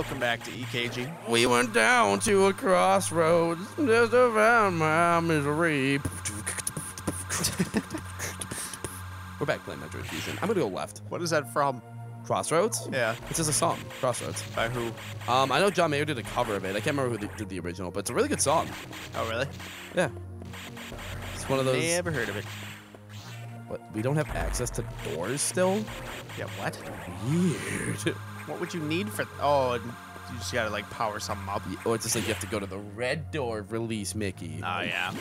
Welcome back to EKG. We went down to a crossroads just to find my misery. We're back playing Metroid Fusion. I'm gonna go left. What is that from? Crossroads? Yeah. It's just a song. Crossroads. By who? Um, I know John Mayer did a cover of it. I can't remember who did the original, but it's a really good song. Oh, really? Yeah. It's one of those. Never heard of it. What? We don't have access to doors still. Yeah, what? Weird. What would you need for? Oh, you just gotta like power something up. or it's just like you have to go to the red door. Release Mickey. Oh yeah.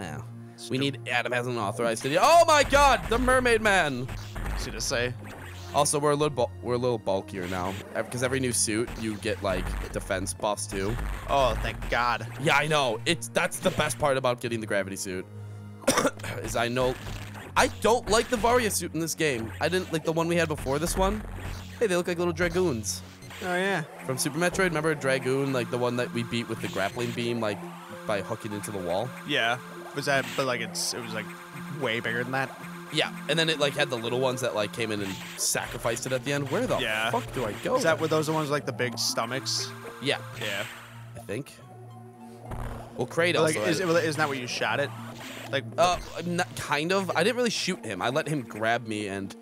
Oh. We need Adam has an authorized to. Oh my God! The Mermaid Man. Should I say? Also, we're a little we're a little bulkier now because every new suit you get like defense buffs too. Oh, thank God. Yeah, I know. It's that's the best part about getting the gravity suit. is I know I don't like the Varia suit in this game. I didn't like the one we had before this one. Hey, they look like little dragoons Oh yeah. from Super Metroid. Remember a dragoon, like the one that we beat with the grappling beam, like by hooking into the wall. Yeah. Was that? But like it's it was like way bigger than that. Yeah, and then it like had the little ones that like came in and sacrificed it at the end. Where the Yeah. fuck do I go? Is that were those the ones like the big stomachs? Yeah, Yeah. I think. Well, Kratos. Like is, isn't that where you shot it? Like Uh, not, kind of. I didn't really shoot him. I let him grab me, and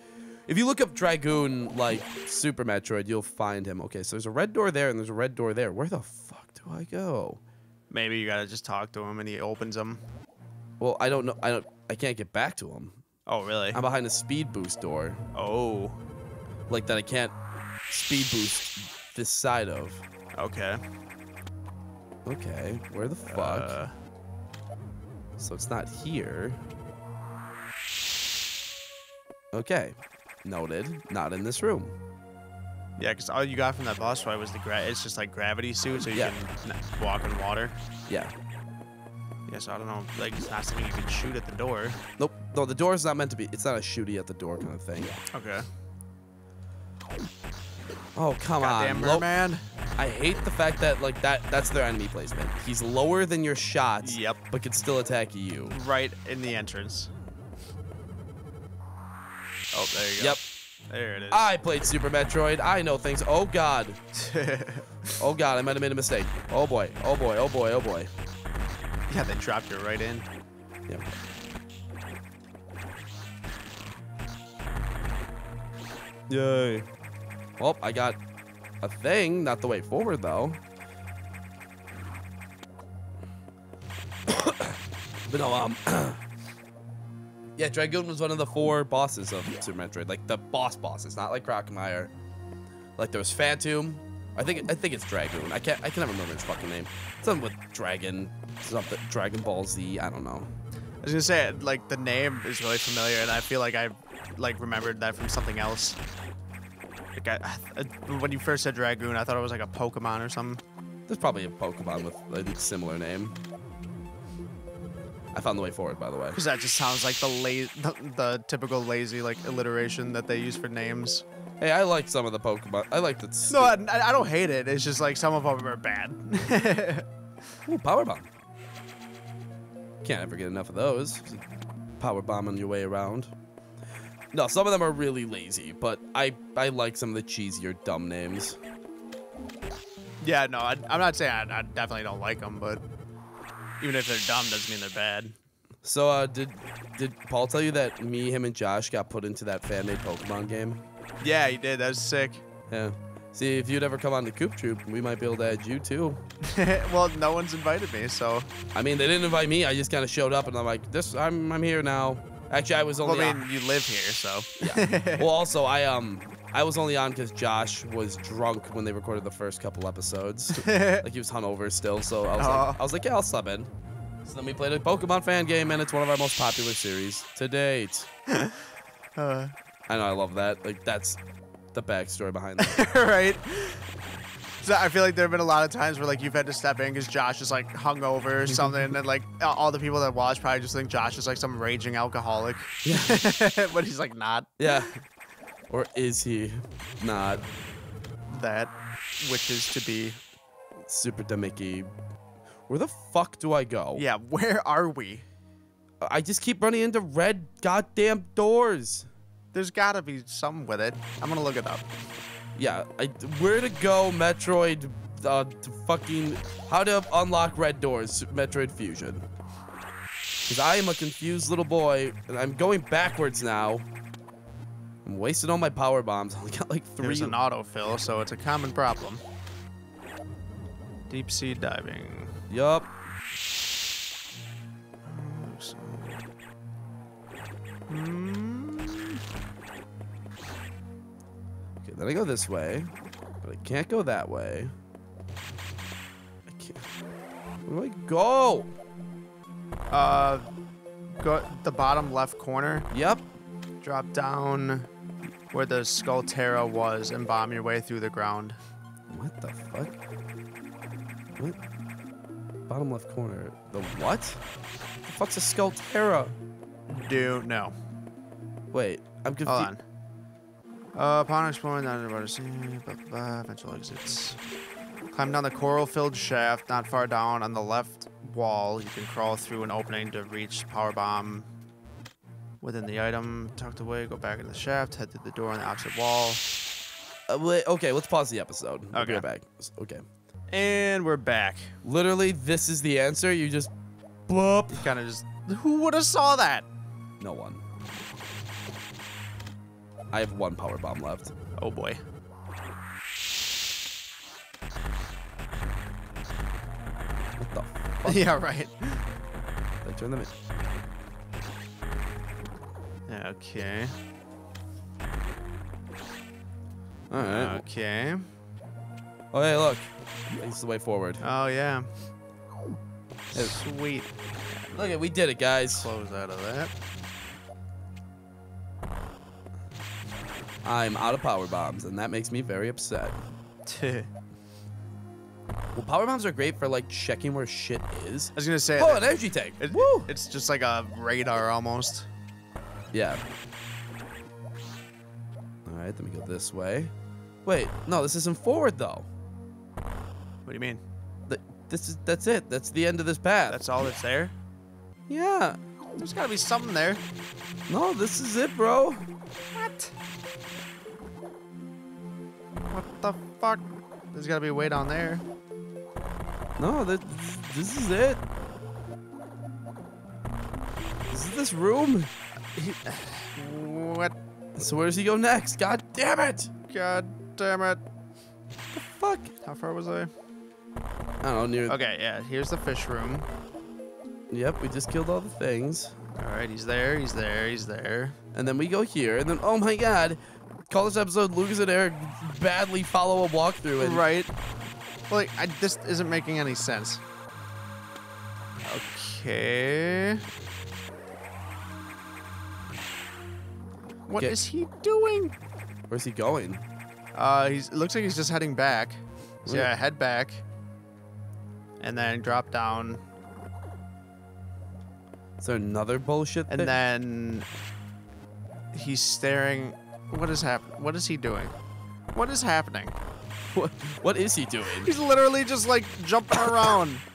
if you look up Dragoon, like Super Metroid, you'll find him. Okay, so there's a red door there, and there's a red door there. Where the fuck do I go? maybe you gotta just talk to him and he opens them. Well, I don't know. I don't. I can't get back to him. Oh really? I'm behind a speed boost door, oh. like that. I can't speed boost this side of. Okay. Okay, where the fuck? Uh, So it's not here. Okay, noted. Not in this room. yeah, because all you got from that boss fight was the gra- it's just like gravity suit, so you Yeah. can walk in water. Yeah. Yeah, so I don't know, like it's not something you can shoot at the door. Nope. No, the door is not meant to be. It's not a shooty at the door kind of thing. Okay. Oh come Goddamn on. Merman. I hate the fact that like that. That's their enemy placement. He's lower than your shots. Yep. But can still attack you. Right in the entrance. Oh, there you go. Yep. There it is. I played Super Metroid. I know things. Oh god. Oh god. I might have made a mistake. Oh boy. Oh boy. Oh boy. Oh boy. yeah, they dropped you right in. Yep. Yay. Well, I got a thing, not the way forward though. but no, um Yeah, Dragoon was one of the four bosses of Super Metroid. Like the boss bosses, not like Crocomire. Like there was Phantoon. I think I think it's Dragoon. I can't I can never remember his fucking name. Something with Dragon, something Dragon Ball Z, I don't know. I was gonna say, like the name is really familiar, and I feel like I like remembered that from something else. Like I, I, when you first said Dragoon, I thought it was like a Pokemon or something. There's probably a Pokemon with a similar name. I found the way forward, by the way. Because that just sounds like the, la- the the typical lazy like alliteration that they use for names. Hey, I like some of the Pokemon. I like the. No, I, I don't hate it. It's just like some of them are bad. Ooh, Power Bomb. Can't ever get enough of those. Power bombing your way around. No, some of them are really lazy, but I I like some of the cheesier dumb names. yeah, no, I, I'm not saying I, I definitely don't like them, but even if they're dumb, doesn't mean they're bad. So, uh, did did Paul tell you that me, him, and Josh got put into that fan-made Pokemon game? Yeah, he did. That was sick. Yeah. See, if you'd ever come on the Coop Troop, we might be able to add you too. well, no one's invited me, so I mean, they didn't invite me. I just kind of showed up, and I'm like, "This, I'm, I'm here now." Actually, I was well, only. I on- mean, you live here, so yeah. well, also, I um, I was only on because Josh was drunk when they recorded the first couple episodes. like he was hungover still, so I was like, I was like, yeah, I'll sub in. So then we played a Pokemon fan game, and it's one of our most popular series to date. uh, I know, I love that. Like that's the backstory behind that. right. So I feel like there have been a lot of times where like you've had to step in because Josh is like hungover or something, and like all the people that watch probably just think Josh is like some raging alcoholic. Yeah. but he's like not yeah. Or is he not that, which is to be. super demicky? Where the fuck do I go? Yeah, where are we? I just keep running into red goddamn doors. There's gotta be some with it. I'm gonna look it up. Yeah, I, where to go, Metroid, uh, to fucking, how to unlock red doors, Metroid Fusion. Because I am a confused little boy, and I'm going backwards now. I'm wasting all my power bombs. I only got like three. There's an autofill, so it's a common problem. Deep sea diving. Yup. Hmm. Okay, then I go this way, but I can't go that way. I can't. Where do I go? Uh, go the bottom left corner. Yep. Drop down where the Skultera was and bomb your way through the ground. What the fuck? What? Bottom left corner. The what? The fuck's a Skultera? Do no. Wait, I'm confused. Hold on. Uh, upon exploring the underwater sea, blah, blah, blah, eventual exits. Climb down the coral-filled shaft not far down on the left wall. You can crawl through an opening to reach power bomb within the item. Tucked away, go back into the shaft, head through the door on the opposite wall. Uh, wait, okay, let's pause the episode. We'll Okay. right back. Okay. And we're back. Literally, this is the answer. You just bloop. Kind of just... Who would have saw that? No one. I have one power bomb left. Oh, boy. What the fuck? yeah, right. I turn them in. Okay. All right. Okay. Oh, hey, look. This is the way forward. Oh, yeah. Sweet. Look at, we did it, guys. Close out of that. I'm out of power bombs, and that makes me very upset. Well, power bombs are great for like checking where shit is. I was gonna say, Oh, an energy tank. it- Woo! it's just like a radar almost. Yeah. All right, let me go this way. Wait, no, this isn't forward though. What do you mean? Th- This is that's it. That's the end of this path. That's all that's there? yeah. There's gotta be something there. No, this is it, bro. What? What the fuck? There's gotta be a way down there. No, that this is it. Is this room? What? So where does he go next? God damn it! God damn it. The fuck? How far was I? I don't know. Near. Okay, yeah, here's the fish room. Yep, we just killed all the things. Alright, he's there, he's there, he's there. And then we go here, and then oh my god, call this episode Lucas and Eric badly follow a walkthrough. And Right. Like, I, this isn't making any sense. Okay. What Okay. is he doing? Where's he going? Uh, he's. It looks like he's just heading back. So yeah, head back. And then drop down, Is there another bullshit and thing? then he's staring. What is happening? What is he doing? What is happening? what, what is he doing? He's literally just like jumping around.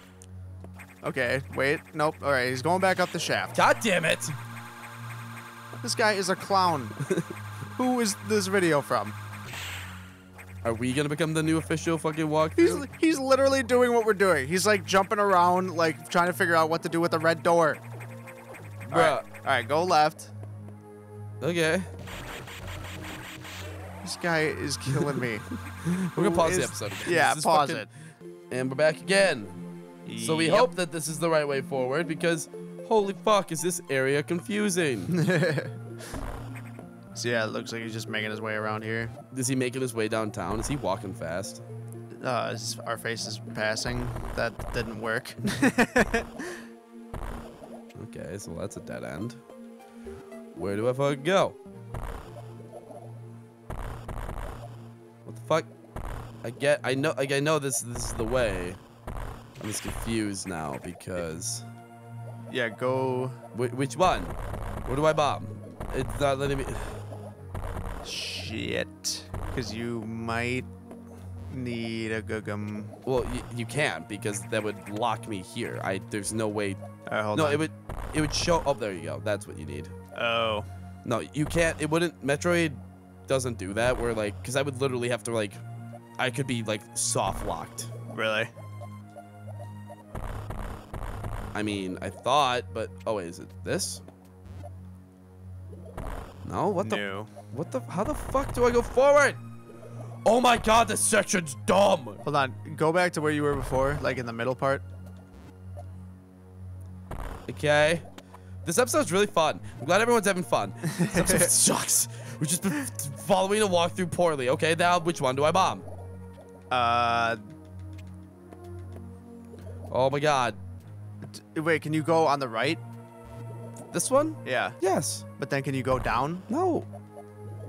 Okay, wait, nope. All right, he's going back up the shaft. God damn it! This guy is a clown. Who is this video from? Are we gonna become the new official fucking He's walkthrough? he's literally doing what we're doing. He's like jumping around, like trying to figure out what to do with the red door. All right, Bruh. all right, go left. Okay. This guy is killing me. We're gonna pause the episode again. Yeah, pause fucking- it. And we're back again. So we Yep. hope that this is the right way forward because holy fuck, is this area confusing? So yeah, it looks like he's just making his way around here. is he making his way downtown? Is he walking fast? Uh, our face is passing. That didn't work. Okay, so that's a dead end. Where do I fucking go? What the fuck? I get. I know. Like I know this. This is the way. I'm just confused now because yeah, go. Wh- which one? What do I bomb? It's not letting me. Shit. Because you might need a gugum. Well, y- you can't because that would lock me here. I. There's no way. Hold no, on. it would. It would show. Oh, there you go. That's what you need. Oh. No, you can't. It wouldn't. Metroid doesn't do that. Where like, because I would literally have to like, I could be like soft locked. Really? I mean, I thought, but oh wait, is it this? No, what the? No. What the? How the fuck do I go forward? Oh my god, this section's dumb. Hold on. Go back to where you were before, like in the middle part. Okay. This episode's really fun. I'm glad everyone's having fun. This episode sucks. We've just been following a walkthrough poorly. Okay, now which one do I bomb? Uh, Oh my god. D- wait. Can you go on the right? This one? Yeah. Yes. But then can you go down? No.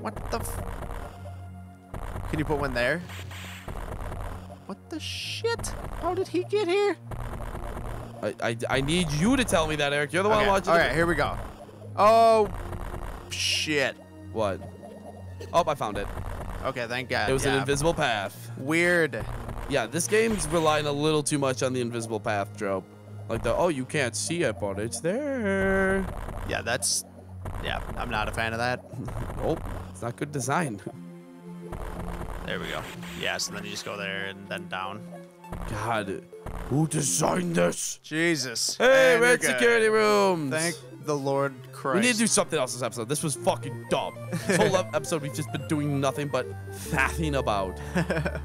What the? F can you put one there? What the shit? How did he get here? I, I, I need you to tell me that, Eric. You're the one Okay. watching. All right, here we go. Oh, shit. What? Oh, I found it. Okay, thank God. It was yeah. an invisible path. Weird. Yeah, this game's relying a little too much on the invisible path trope. Like the, oh, you can't see it, but it's there. Yeah, that's. Yeah, I'm not a fan of that. Nope. It's not good design. There we go. Yeah, so then you just go there and then down. God. Who designed this? Jesus. Hey, And you're red good. security rooms. Thank the Lord Christ. We need to do something else this episode. This was fucking dumb. This whole episode, we've just been doing nothing but faffing about.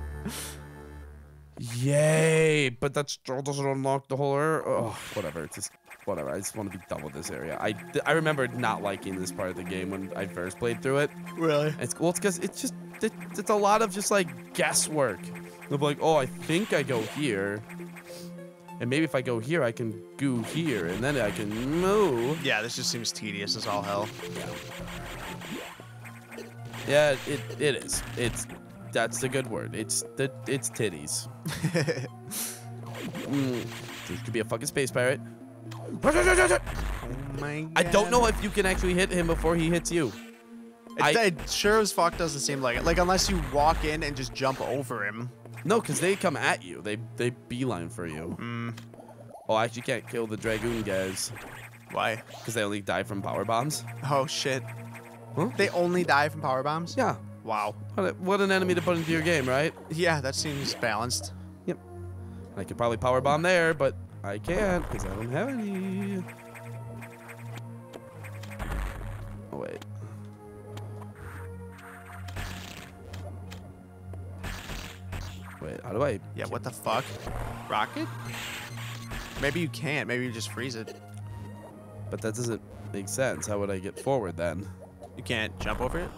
Yay! But that still doesn't unlock the whole area. Oh, whatever. It's just whatever. I just want to be done with this area. I, I remember not liking this part of the game when I first played through it. Really? It's well, it's because it's just it, it's a lot of just like guesswork. Of like, oh, I think I go here, and maybe if I go here, I can go here, and then I can move. Yeah, this just seems tedious as all hell. Yeah, Yeah, it it is. It's that's the good word. It's the it's titties. Mm, could be a fucking space pirate. oh my God. I don't know if you can actually hit him before he hits you. It, I- it sure as fuck doesn't seem like it. Like, unless you walk in and just jump over him. No, because they come at you. They they beeline for you. Mm, Oh, I actually can't kill the dragoon guys why? because they only die from power bombs. Oh, shit. Huh? They only die from power bombs? Yeah. Wow. What, a, what an enemy to put into your game, right? Yeah, that seems balanced. Yep. I could probably power bomb there, but I can't because I don't have any. Oh wait. Wait, how do I? Yeah, what the fuck? Rocket? Maybe you can't. Maybe you just freeze it. But that doesn't make sense. How would I get forward then? You can't jump over it?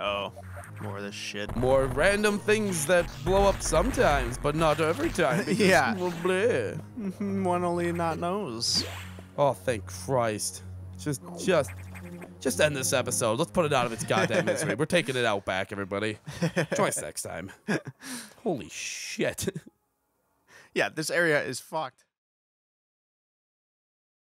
Oh, more of this shit. More random things that blow up sometimes, but not every time. Yeah. bleh. Mm-hmm, one only not knows. Oh, thank Christ. Just, just, just end this episode. Let's put it out of its goddamn misery. We're taking it out back, everybody. Join us next time. Holy shit. Yeah, this area is fucked.